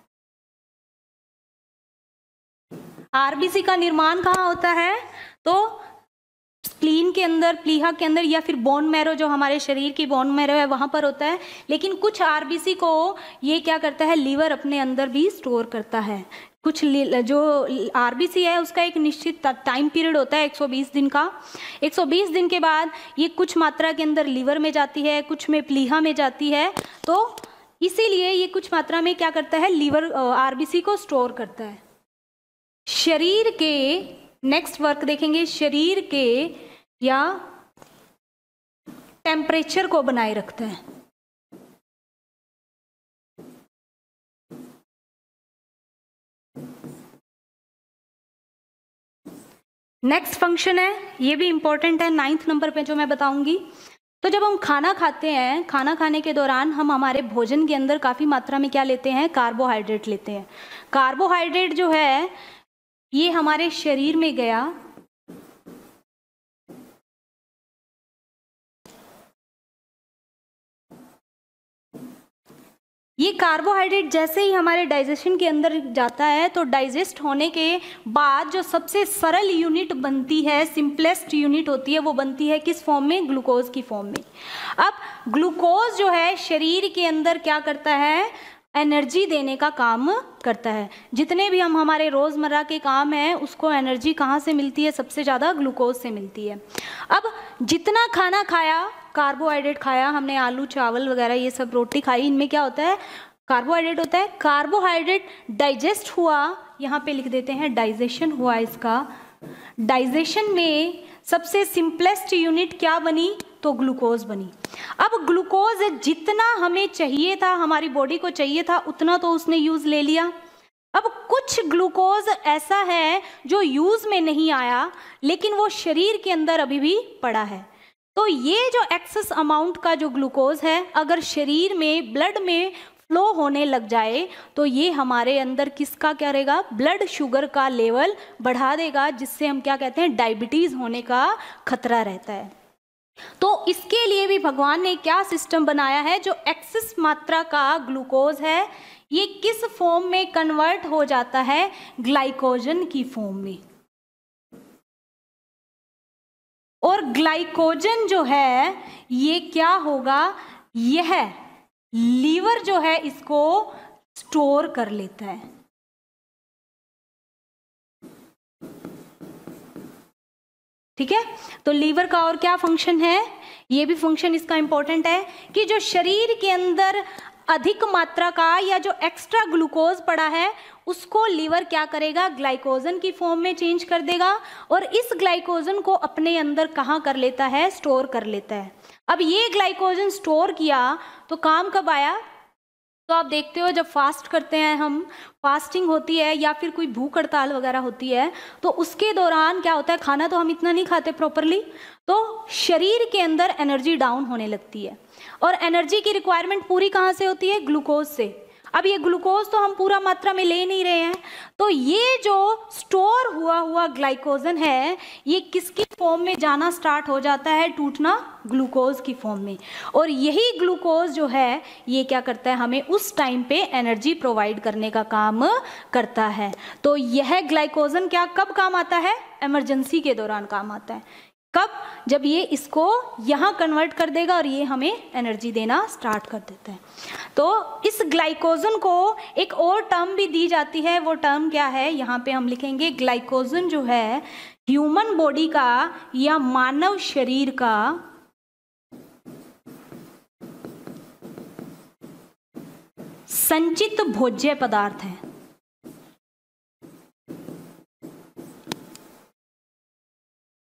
आरबीसी का निर्माण कहाँ होता है? तो स्प्लीन के अंदर, प्लीहा के अंदर या फिर बोन मैरो जो हमारे शरीर की बोन मैरो है, वहाँ पर होता है। लेकिन कुछ आरबीसी को ये क्या करता है? लीवर अपने अंदर भी स्टोर करता है। कुछ जो आरबीसी है, उसका एक निश्चित टाइम पीरियड होता है 120 दिन का। 120 दिन के बाद ये कुछ मात्रा के अंदर लीवर में जाती है, कुछ में प्लीहा में जाती है। तो इसीलिए ये कुछ मात्रा में क्या करता है? लीवर आरबीसी को स्टोर करता है। शरीर के नेक्स्ट वर्क देखेंगे, शरीर के या टेम्परेचर को बनाए रखता है। नेक्स्ट फ़ंक्शन है, ये भी इंपॉर्टेंट है नाइन्थ नंबर पे जो मैं बताऊँगी। तो जब हम खाना खाते हैं, खाना खाने के दौरान हम हमारे भोजन के अंदर काफ़ी मात्रा में क्या लेते हैं? कार्बोहाइड्रेट लेते हैं। कार्बोहाइड्रेट जो है ये हमारे शरीर में गया। ये कार्बोहाइड्रेट जैसे ही हमारे डाइजेशन के अंदर जाता है तो डाइजेस्ट होने के बाद जो सबसे सरल यूनिट बनती है, सिंपलेस्ट यूनिट होती है, वो बनती है किस फॉर्म में? ग्लूकोज की फॉर्म में। अब ग्लूकोज जो है, शरीर के अंदर क्या करता है? एनर्जी देने का काम करता है। जितने भी हम हमारे रोज़मर्रा के काम हैं, उसको एनर्जी कहाँ से मिलती है? सबसे ज़्यादा ग्लूकोज से मिलती है। अब जितना खाना खाया, कार्बोहाइड्रेट खाया, हमने आलू, चावल वगैरह, ये सब रोटी खाई, इनमें क्या होता है? कार्बोहाइड्रेट होता है। कार्बोहाइड्रेट डाइजेस्ट हुआ, यहाँ पे लिख देते हैं, डाइजेशन हुआ इसका। डाइजेशन में सबसे सिंपलेस्ट यूनिट क्या बनी? तो ग्लूकोज बनी। अब ग्लूकोज जितना हमें चाहिए था, हमारी बॉडी को चाहिए था, उतना तो उसने यूज़ ले लिया। अब कुछ ग्लूकोज ऐसा है जो यूज़ में नहीं आया, लेकिन वो शरीर के अंदर अभी भी पड़ा है। तो ये जो एक्सेस अमाउंट का जो ग्लूकोज है, अगर शरीर में ब्लड में फ्लो होने लग जाए तो ये हमारे अंदर किसका क्या रहेगा? ब्लड शुगर का लेवल बढ़ा देगा, जिससे हम क्या कहते हैं? डायबिटीज़ होने का खतरा रहता है। तो इसके लिए भी भगवान ने क्या सिस्टम बनाया है? जो एक्सिस मात्रा का ग्लूकोज है, ये किस फॉर्म में कन्वर्ट हो जाता है? ग्लाइकोजन की फॉर्म में। और ग्लाइकोजन जो है, ये क्या होगा? यह लीवर जो है, इसको स्टोर कर लेता है। ठीक है? तो लीवर का और क्या फ़ंक्शन है? ये भी फ़ंक्शन इसका इंपॉर्टेंट है कि जो शरीर के अंदर अधिक मात्रा का या जो एक्स्ट्रा ग्लूकोज पड़ा है, उसको लीवर क्या करेगा? ग्लाइकोजन की फॉर्म में चेंज कर देगा और इस ग्लाइकोजन को अपने अंदर कहाँ कर लेता है? स्टोर कर लेता है। अब ये ग्लाइकोजन स्टोर किया तो काम कब आया? तो आप देखते हो जब फास्ट करते हैं हम फास्टिंग होती है या फिर कोई भूख हड़ताल वगैरह होती है तो उसके दौरान क्या होता है, खाना तो हम इतना नहीं खाते प्रॉपरली तो शरीर के अंदर एनर्जी डाउन होने लगती है। और एनर्जी की रिक्वायरमेंट पूरी कहाँ से होती है? ग्लूकोज से। अब ये ग्लूकोज तो हम पूरा मात्रा में ले नहीं रहे हैं। तो ये जो स्टोर हुआ हुआ ग्लाइकोजन है, ये किसकी फॉर्म में जाना स्टार्ट हो जाता है? टूटना ग्लूकोज की फॉर्म में। और यही ग्लूकोज जो है, ये क्या करता है? हमें उस टाइम पे एनर्जी प्रोवाइड करने का काम करता है। तो यह ग्लाइकोजन क्या कब काम आता है? इमरजेंसी के दौरान काम आता है। कब? जब ये इसको यहाँ कन्वर्ट कर देगा और ये हमें एनर्जी देना स्टार्ट कर देता है। तो इस ग्लाइकोजन को एक और टर्म भी दी जाती है। वो टर्म क्या है? यहाँ पे हम लिखेंगे ग्लाइकोजन जो है ह्यूमन बॉडी का या मानव शरीर का संचित भोज्य पदार्थ है।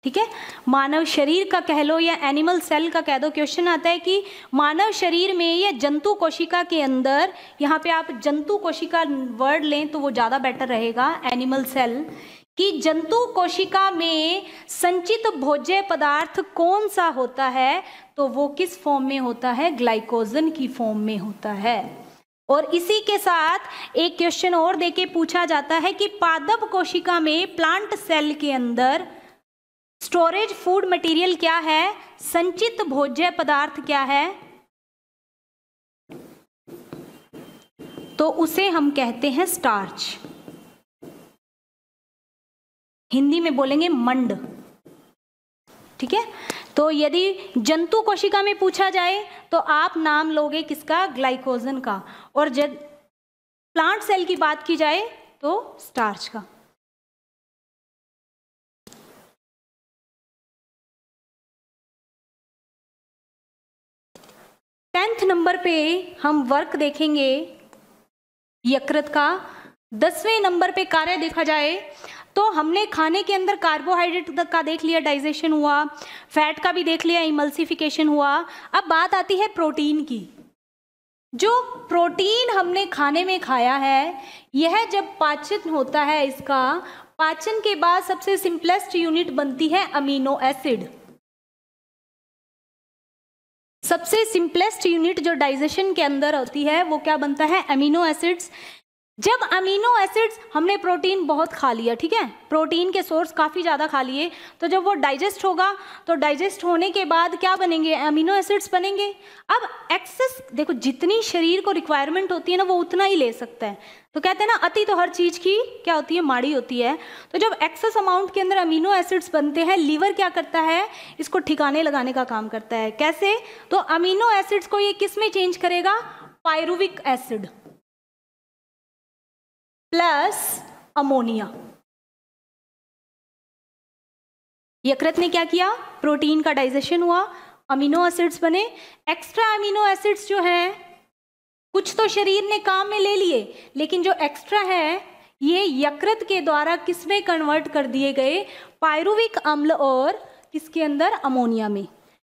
ठीक है? मानव शरीर का कह लो या एनिमल सेल का कह दो क्वेश्चन आता है कि मानव शरीर में या जंतु कोशिका के अंदर, यहाँ पे आप जंतु कोशिका वर्ड लें तो वो ज़्यादा बेटर रहेगा एनिमल सेल कि जंतु कोशिका में संचित भोज्य पदार्थ कौन सा होता है? तो वो किस फॉर्म में होता है? ग्लाइकोजन की फॉर्म में होता है। और इसी के साथ एक क्वेश्चन और देके पूछा जाता है कि पादप कोशिका में प्लांट सेल के अंदर स्टोरेज फ़ूड मटेरियल क्या है? संचित भोज्य पदार्थ क्या है? तो उसे हम कहते हैं स्टार्च। हिंदी में बोलेंगे मंड। ठीक है? तो यदि जंतु कोशिका में पूछा जाए तो आप नाम लोगे किसका? ग्लाइकोजन का। और जब प्लांट सेल की बात की जाए तो स्टार्च का। टेंथ नंबर पे हम वर्क देखेंगे। यकृत का दसवें नंबर पे कार्य देखा जाए तो हमने खाने के अंदर कार्बोहाइड्रेट का देख लिया डाइजेशन हुआ फैट का भी देख लिया इमल्सिफिकेशन हुआ। अब बात आती है प्रोटीन की। जो प्रोटीन हमने खाने में खाया है, यह जब पाचन होता है इसका, पाचन के बाद सबसे सिंपलेस्ट यूनिट बनती है अमीनो एसिड सबसे सिंपलेस्ट यूनिट जो डाइजेशन के अंदर होती है, वो क्या बनता है? अमीनो एसिड्स जब अमीनो एसिड्स हमने प्रोटीन बहुत खा लिया, ठीक है? प्रोटीन के सोर्स काफ़ी ज़्यादा खा लिए। तो जब वो डाइजेस्ट होगा तो डाइजेस्ट होने के बाद क्या बनेंगे? अमीनो एसिड्स बनेंगे। अब एक्सेस देखो, जितनी शरीर को रिक्वायरमेंट होती है ना, वो उतना ही ले सकता है। तो कहते हैं ना, अति तो हर चीज़ की क्या होती है? माड़ी होती है। तो जब एक्सेस अमाउंट के अंदर अमीनो एसिड्स बनते हैं लीवर क्या करता है? इसको ठिकाने लगाने का काम करता है। कैसे? तो अमीनो एसिड्स को ये किसमें चेंज करेगा? पायरुविक एसिड प्लस अमोनिया यकृत ने क्या किया? प्रोटीन का डाइजेशन हुआ अमीनो एसिड्स बने। एक्स्ट्रा अमीनो एसिड्स जो हैं कुछ तो शरीर ने काम में ले लिए, लेकिन जो एक्स्ट्रा है, ये यकृत के द्वारा किसमें कन्वर्ट कर दिए गए? पायरुविक अम्ल और किसके अंदर? अमोनिया में।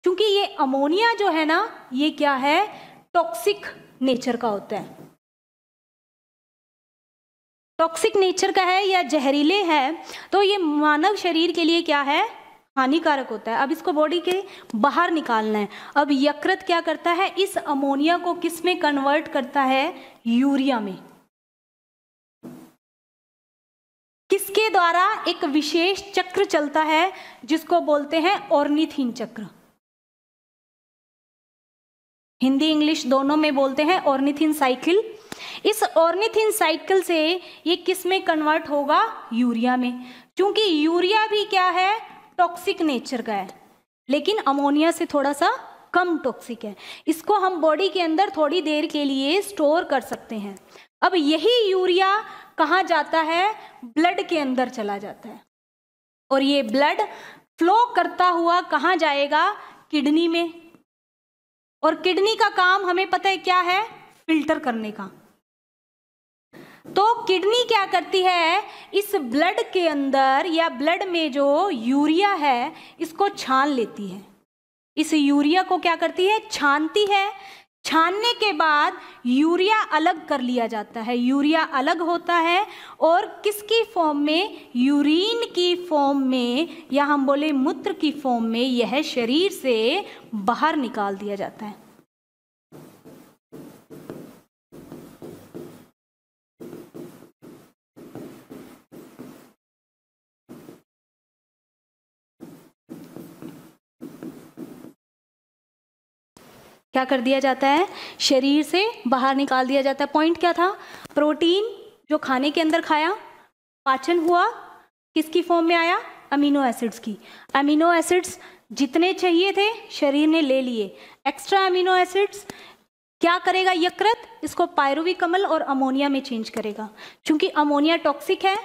क्योंकि ये अमोनिया जो है ना, ये क्या है? टॉक्सिक नेचर का होता है। टॉक्सिक नेचर का है या जहरीले है तो ये मानव शरीर के लिए क्या है? हानिकारक होता है। अब इसको बॉडी के बाहर निकालना है। अब यकृत क्या करता है? इस अमोनिया को किसमें कन्वर्ट करता है? यूरिया में। किसके द्वारा एक विशेष चक्र चलता है, जिसको बोलते हैं ऑर्निथीन चक्र? हिंदी, इंग्लिश दोनों में बोलते हैं ऑर्निथीन साइकिल इस ऑर्निथिन साइकिल से ये किसमें कन्वर्ट होगा? यूरिया में। क्योंकि यूरिया भी क्या है? टॉक्सिक नेचर का है। लेकिन अमोनिया से थोड़ा सा कम टॉक्सिक है। इसको हम बॉडी के अंदर थोड़ी देर के लिए स्टोर कर सकते हैं। अब यही यूरिया कहाँ जाता है? ब्लड के अंदर चला जाता है। और ये ब्लड फ्लो करता हुआ कहाँ जाएगा? किडनी में। और किडनी का काम हमें पता है क्या है? फ़िल्टर करने का। तो किडनी क्या करती है? इस ब्लड के अंदर या ब्लड में जो यूरिया है, इसको छान लेती है। इस यूरिया को क्या करती है? छानती है। छानने के बाद यूरिया अलग कर लिया जाता है। यूरिया अलग होता है और किसकी फॉर्म में? यूरिन की फॉर्म में, या हम बोले मूत्र की फॉर्म में यह शरीर से बाहर निकाल दिया जाता है। क्या कर दिया जाता है? शरीर से बाहर निकाल दिया जाता है। पॉइंट क्या था? प्रोटीन जो खाने के अंदर खाया, पाचन हुआ, किसकी फॉर्म में आया? अमीनो एसिड्स की। अमीनो एसिड्स जितने चाहिए थे, शरीर ने ले लिए। एक्स्ट्रा अमीनो एसिड्स क्या करेगा यकृत? इसको पायरुविक अम्ल और अमोनिया में चेंज करेगा। क्योंकि अमोनिया टॉक्सिक है,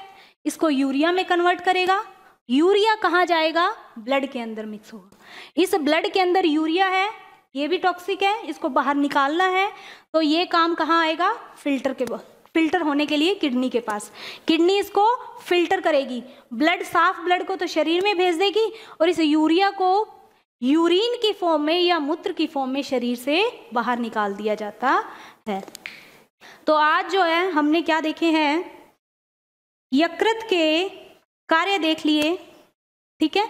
इसको यूरिया में कन्वर्ट करेगा। यूरिया कहाँ जाएगा? ब्लड के अंदर मिक्स होगा। इस ब्लड के अंदर यूरिया है ये भी टॉक्सिक है, इसको बाहर निकालना है। तो ये काम कहाँ आएगा? फ़िल्टर के फ़िल्टर होने के लिए किडनी के पास। किडनी इसको फ़िल्टर करेगी। ब्लड साफ़ ब्लड को तो शरीर में भेज देगी और इस यूरिया को यूरिन की फॉर्म में या मूत्र की फॉर्म में शरीर से बाहर निकाल दिया जाता है। तो आज जो है, हमने क्या देखे हैं? यकृत के कार्य देख लिए। ठीक है?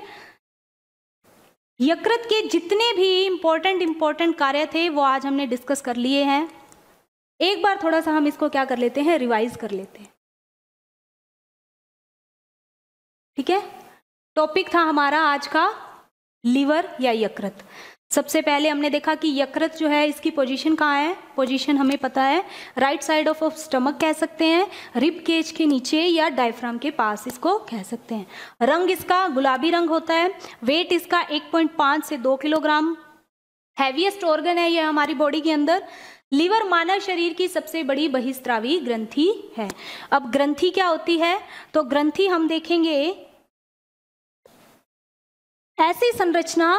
यकृत के जितने भी इम्पोर्टेंट इम्पोर्टेंट कार्य थे, वो आज हमने डिस्कस कर लिए हैं। एक बार थोड़ा सा हम इसको क्या कर लेते हैं रिवाइज कर लेते हैं। ठीक है? टॉपिक था हमारा आज का लीवर या यकृत। सबसे पहले हमने देखा कि यकृत जो है, इसकी पोजीशन कहाँ है? पोजीशन हमें पता है right side of of stomach कह सकते हैं रिब केज के नीचे या डायफ्राम के पास इसको कह सकते हैं। रंग इसका गुलाबी रंग होता है वेट इसका 1.5 से 2 किलोग्राम। हैवीएस्ट ऑर्गन है यह हमारी बॉडी के अंदर। लीवर मानव शरीर की सबसे बड़ी बहिस्त्रावी ग्रंथि है। अब ग्रंथि क्या होती है? तो ग्रंथि हम देखेंगे। ऐसी संरचना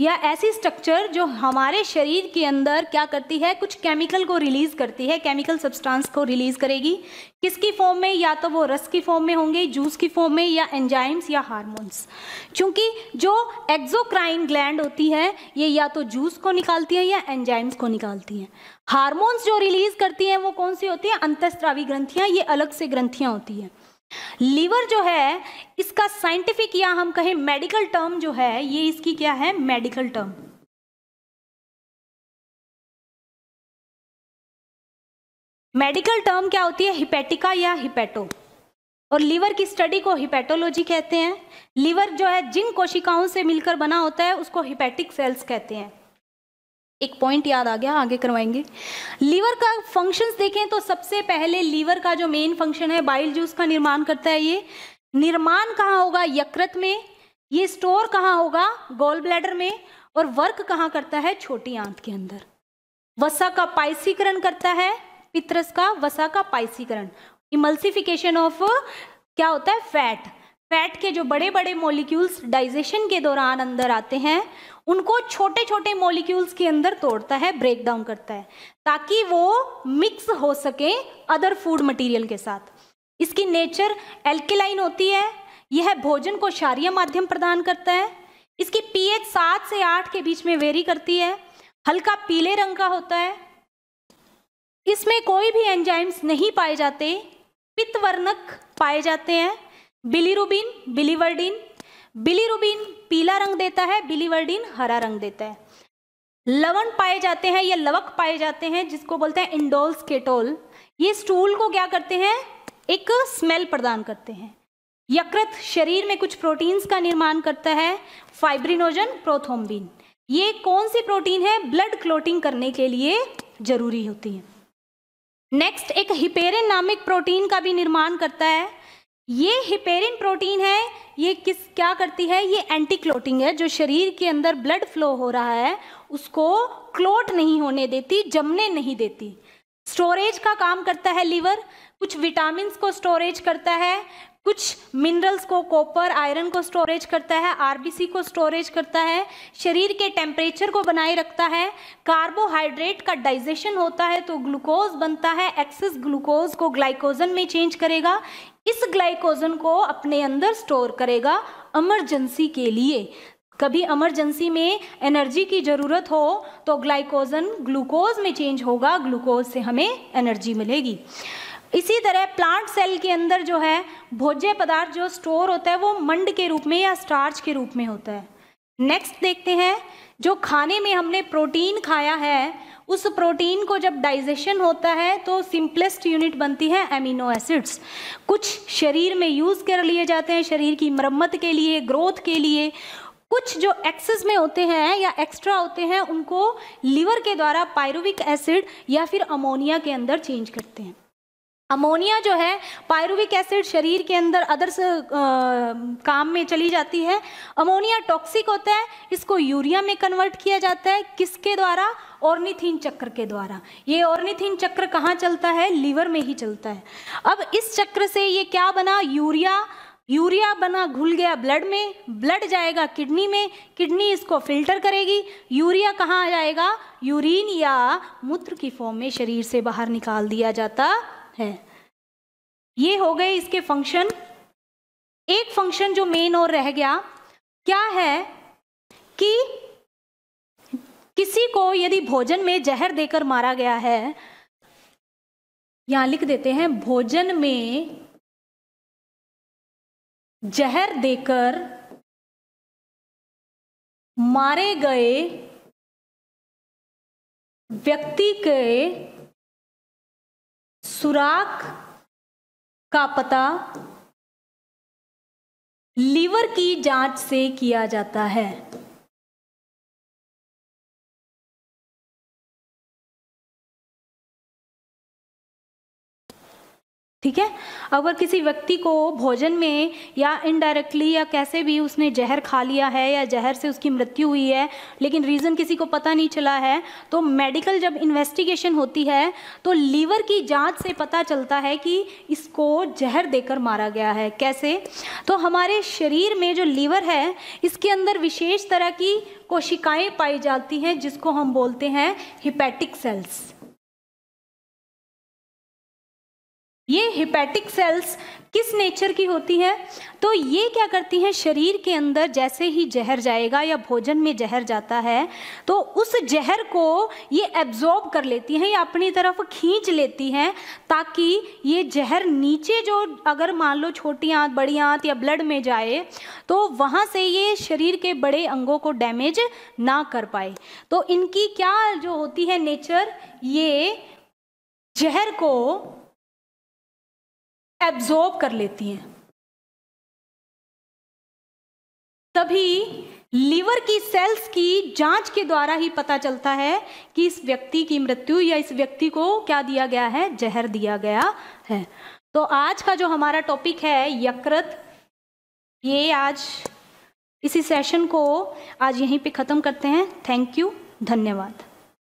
या ऐसी स्ट्रक्चर जो हमारे शरीर के अंदर क्या करती है, कुछ केमिकल को रिलीज़ करती है केमिकल सब्सटेंस को रिलीज़ करेगी। किसकी फॉर्म में? या तो वो रस की फॉर्म में होंगे जूस की फॉर्म में, या एंजाइम्स या हार्मोन्स क्योंकि जो एक्सोक्राइन ग्लैंड होती है, ये या तो जूस को निकालती है, या एंजाइम्स को निकालती हैं। हार्मोन्स जो रिलीज़ करती हैं, वो कौन सी होती है? अंतस्त्रावी ग्रंथियाँ, ये अलग से ग्रंथियाँ होती हैं। लीवर जो है, इसका साइंटिफिक या हम कहें मेडिकल टर्म जो है, ये इसकी क्या है? मेडिकल टर्म मेडिकल टर्म क्या होती है? हिपेटिका या हिपेटो और लीवर की स्टडी को हिपेटोलॉजी कहते हैं। लीवर जो है, जिन कोशिकाओं से मिलकर बना होता है, उसको हिपेटिक सेल्स कहते हैं। एक पॉइंट याद आ गया, आगे करवाएँगे। लीवर का फ़ंक्शंस देखें तो सबसे पहले लीवर का जो मेन फ़ंक्शन है बाइल जूस का निर्माण करता है ये। निर्माण कहाँ होगा? यकृत में। ये स्टोर कहाँ होगा? गोल ब्लैडर में और वर्क कहाँ करता है? छोटी आंत के अंदर। वसा का पाइसीकरण करता है, पित्रस का वसा का पाइसीकरण इमल्सिफिकेशन ऑफ़ क्या होता है? फैट फैट के जो बड़े बड़े मॉलिक्यूल्स डाइजेशन के दौरान अंदर आते हैं, उनको छोटे छोटे मॉलिक्यूल्स के अंदर तोड़ता है ब्रेक डाउन करता है, ताकि वो मिक्स हो सके अदर फ़ूड मटेरियल के साथ। इसकी नेचर एल्केलाइन होती है, यह भोजन को क्षारीय माध्यम प्रदान करता है, इसकी पीएच सात से आठ के बीच में वेरी करती है, हल्का पीले रंग का होता है। इसमें कोई भी एंजाइम्स नहीं पाए जाते पित्तवर्णक पाए जाते हैं बिलीरुबिन, बिलीवर्डिन। बिलीरुबिन पीला रंग देता है, बिलीवर्डिन हरा रंग देता है। लवण पाए जाते हैं या लवक पाए जाते हैं, जिसको बोलते हैं इंडोल्स केटोल ये स्टूल को क्या करते हैं? एक स्मेल प्रदान करते हैं। यकृत शरीर में कुछ प्रोटीन्स का निर्माण करता है, फाइब्रिनोजन, प्रोथोम्बिन। ये कौन सी प्रोटीन है? ब्लड क्लोटिंग करने के लिए ज़रूरी होती है। नेक्स्ट, एक हिपेरिन नामक प्रोटीन का भी निर्माण करता है। ये हिपेरिन प्रोटीन है, ये किस, क्या करती है? ये एंटी क्लोटिंग है, जो शरीर के अंदर ब्लड फ्लो हो रहा है, उसको क्लोट नहीं होने देती, जमने नहीं देती। स्टोरेज का काम करता है लीवर कुछ विटामिन को स्टोरेज करता है, कुछ मिनरल्स को कॉपर आयरन को स्टोरेज करता है आरबीसी को स्टोरेज करता है, शरीर के टेम्परेचर को बनाए रखता है कार्बोहाइड्रेट का डाइजेशन होता है तो ग्लूकोज बनता है एक्सेस ग्लूकोज को ग्लाइकोजन में चेंज करेगा इस ग्लाइकोजन को अपने अंदर स्टोर करेगा इमरजेंसी के लिए। कभी इमरजेंसी में एनर्जी की ज़रूरत हो तो ग्लाइकोजन ग्लूकोज में चेंज होगा, ग्लूकोज से हमें एनर्जी मिलेगी। इसी तरह प्लांट सेल के अंदर जो है, भोज्य पदार्थ जो स्टोर होता है, वो मंड के रूप में या स्टार्च के रूप में होता है। नेक्स्ट देखते हैं जो खाने में हमने प्रोटीन खाया है, उस प्रोटीन को जब डाइजेशन होता है तो सिंपलेस्ट यूनिट बनती है एमिनो एसिड्स। कुछ शरीर में यूज़ कर लिए जाते हैं, शरीर की मरम्मत के लिए, ग्रोथ के लिए। कुछ जो एक्सेस में होते हैं या एक्स्ट्रा होते हैं, उनको लीवर के द्वारा पायरुविक एसिड या फिर अमोनिया के अंदर चेंज करते हैं। अमोनिया जो है, पायरुविक एसिड शरीर के अंदर अदर्स काम में चली जाती है। अमोनिया टॉक्सिक होता है, इसको यूरिया में कन्वर्ट किया जाता है। किसके द्वारा? ऑर्निथीन चक्र के द्वारा। ये ऑर्निथीन चक्र कहाँ चलता है? लीवर में ही चलता है। अब इस चक्र से ये क्या बना? यूरिया यूरिया बना घुल गया ब्लड में, ब्लड जाएगा किडनी में, किडनी इसको फ़िल्टर करेगी। यूरिया कहाँ आ जाएगा? यूरिन या मूत्र की फॉर्म में शरीर से बाहर निकाल दिया जाता है। ये हो गए इसके फ़ंक्शन एक फ़ंक्शन जो मेन और रह गया, क्या है कि किसी को यदि भोजन में जहर देकर मारा गया है, यहाँ लिख देते हैं, भोजन में जहर देकर मारे गए व्यक्ति के सुराख का पता लीवर की जाँच से किया जाता है। ठीक है? अगर किसी व्यक्ति को भोजन में या इनडायरेक्टली या कैसे भी उसने जहर खा लिया है या जहर से उसकी मृत्यु हुई है, लेकिन रीज़न किसी को पता नहीं चला है तो मेडिकल जब इन्वेस्टिगेशन होती है तो लीवर की जाँच से पता चलता है कि इसको जहर देकर मारा गया है। कैसे? तो हमारे शरीर में जो लीवर है, इसके अंदर विशेष तरह की कोशिकाएँ पाई जाती हैं, जिसको हम बोलते हैं हिपैटिक सेल्स ये हिपैटिक सेल्स किस नेचर की होती हैं? तो ये क्या करती हैं? शरीर के अंदर जैसे ही जहर जाएगा या भोजन में जहर जाता है तो उस जहर को ये एब्जॉर्ब कर लेती हैं या अपनी तरफ़ खींच लेती हैं ताकि ये जहर नीचे जो अगर मान लो छोटी आंत, बड़ी आंत या ब्लड में जाए तो वहाँ से ये शरीर के बड़े अंगों को डैमेज ना कर पाए। तो इनकी क्या जो होती है नेचर ये जहर को एब्जॉर्ब कर लेती हैं। तभी लीवर की सेल्स की जाँच के द्वारा ही पता चलता है कि इस व्यक्ति की मृत्यु या इस व्यक्ति को क्या दिया गया है, जहर दिया गया है। तो आज का जो हमारा टॉपिक है, यकृत, ये आज इसी सेशन को आज यहीं पे ख़त्म करते हैं। थैंक यू धन्यवाद।